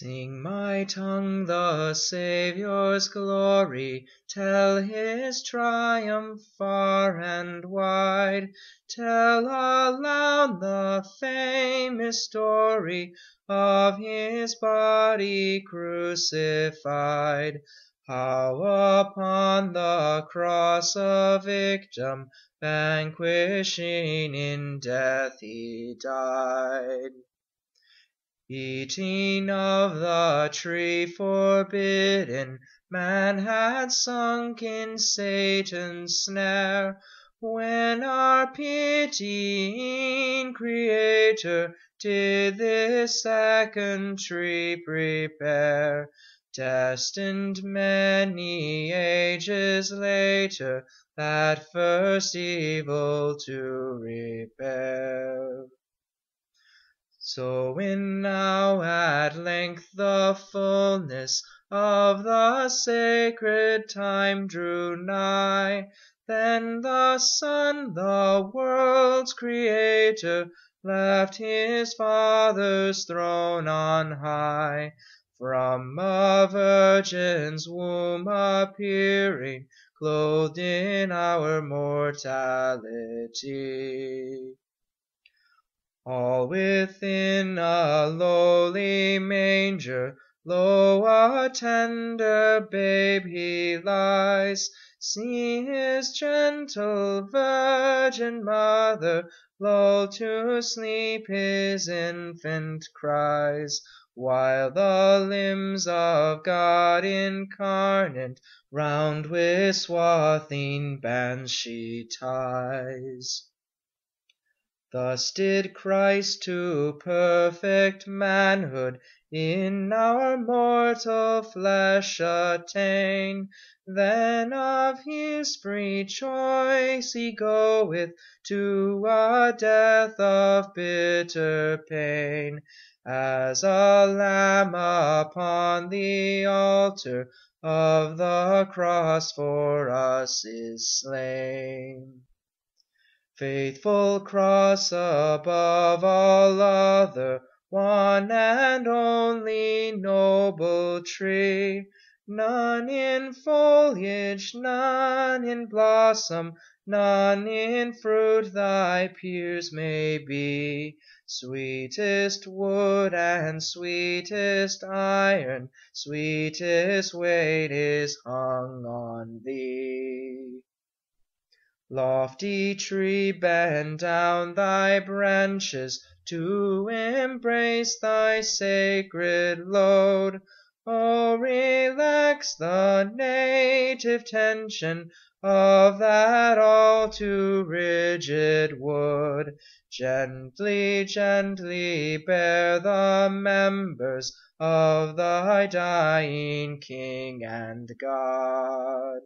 Sing my tongue the Saviour's glory, Tell his triumph far and wide; Tell aloud the famous story Of his body crucified; How upon the cross a victim, Vanquishing in death he died. Eating of the tree forbidden, Man had sunk in Satan's snare, When our pitying Creator Did this second tree prepare, Destined many ages later That first evil to repair. So when now at length the fulness Of the sacred time drew nigh, Then the Son, the world's Creator, Left his Father's throne on high, From a virgin's womb appearing, Clothed in our mortality. All within a lowly manger, Lo, a tender babe he lies; See his gentle Virgin Mother Lull to sleep his infant cries, While the limbs of God incarnate Round with swathing bands she ties. Thus did Christ to perfect manhood In our mortal flesh attain; Then of His free choice He goeth To a death of bitter pain, As a lamb upon the altar Of the cross for us is slain. Faithful cross above all other, One and only noble tree; None in foliage, none in blossom, None in fruit thy peers may be; Sweetest wood and sweetest iron, Sweetest weight is hung on thee. Lofty tree, bend down thy branches To embrace thy sacred load; Oh, relax the native tension Of that all too rigid wood; Gently, gently bear the members Of thy dying King and God.